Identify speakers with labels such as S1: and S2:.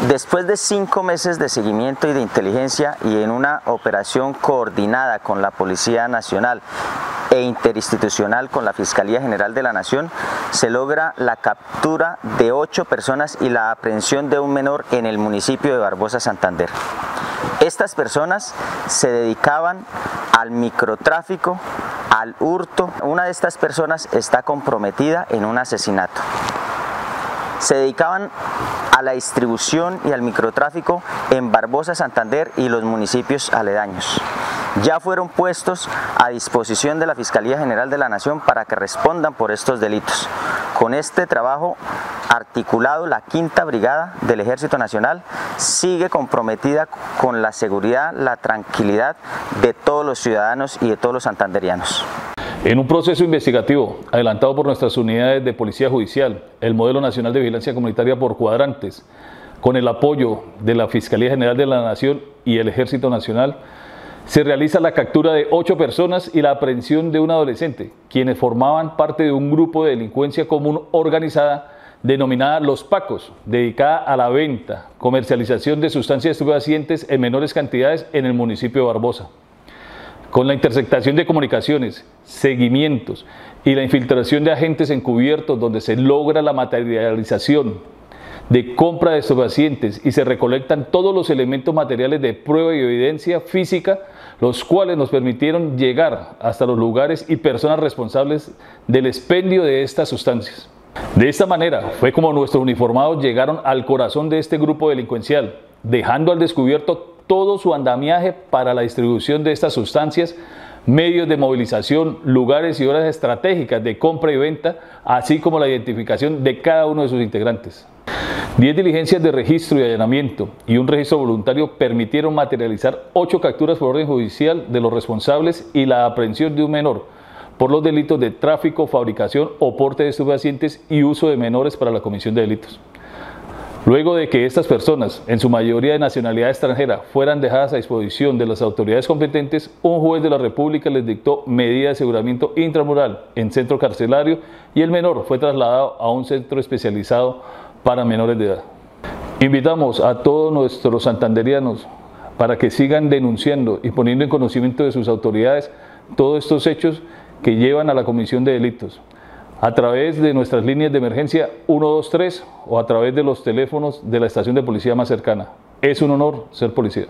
S1: Después de cinco meses de seguimiento y de inteligencia y en una operación coordinada con la Policía Nacional e interinstitucional con la Fiscalía General de la Nación, se logra la captura de ocho personas y la aprehensión de un menor en el municipio de Barbosa, Santander. Estas personas se dedicaban al microtráfico, al hurto. Una de estas personas está comprometida en un asesinato se dedicaban a la distribución y al microtráfico en Barbosa, Santander y los municipios aledaños. Ya fueron puestos a disposición de la Fiscalía General de la Nación para que respondan por estos delitos. Con este trabajo articulado, la Quinta Brigada del Ejército Nacional sigue comprometida con la seguridad, la tranquilidad de todos los ciudadanos y de todos los santanderianos.
S2: En un proceso investigativo adelantado por nuestras unidades de Policía Judicial, el Modelo Nacional de Vigilancia Comunitaria por cuadrantes, con el apoyo de la Fiscalía General de la Nación y el Ejército Nacional, se realiza la captura de ocho personas y la aprehensión de un adolescente, quienes formaban parte de un grupo de delincuencia común organizada denominada Los Pacos, dedicada a la venta, comercialización de sustancias estupefacientes en menores cantidades en el municipio de Barbosa. Con la intersectación de comunicaciones, seguimientos y la infiltración de agentes encubiertos donde se logra la materialización de compra de estos pacientes y se recolectan todos los elementos materiales de prueba y evidencia física, los cuales nos permitieron llegar hasta los lugares y personas responsables del expendio de estas sustancias. De esta manera fue como nuestros uniformados llegaron al corazón de este grupo delincuencial, dejando al descubierto todo su andamiaje para la distribución de estas sustancias, medios de movilización, lugares y horas estratégicas de compra y venta, así como la identificación de cada uno de sus integrantes. Diez diligencias de registro y allanamiento y un registro voluntario permitieron materializar ocho capturas por orden judicial de los responsables y la aprehensión de un menor por los delitos de tráfico, fabricación o porte de estupefacientes y uso de menores para la comisión de delitos. Luego de que estas personas, en su mayoría de nacionalidad extranjera, fueran dejadas a disposición de las autoridades competentes, un juez de la República les dictó medida de aseguramiento intramural en centro carcelario y el menor fue trasladado a un centro especializado para menores de edad. Invitamos a todos nuestros santanderianos para que sigan denunciando y poniendo en conocimiento de sus autoridades todos estos hechos que llevan a la comisión de delitos a través de nuestras líneas de emergencia 123 o a través de los teléfonos de la estación de policía más cercana. Es un honor ser policía.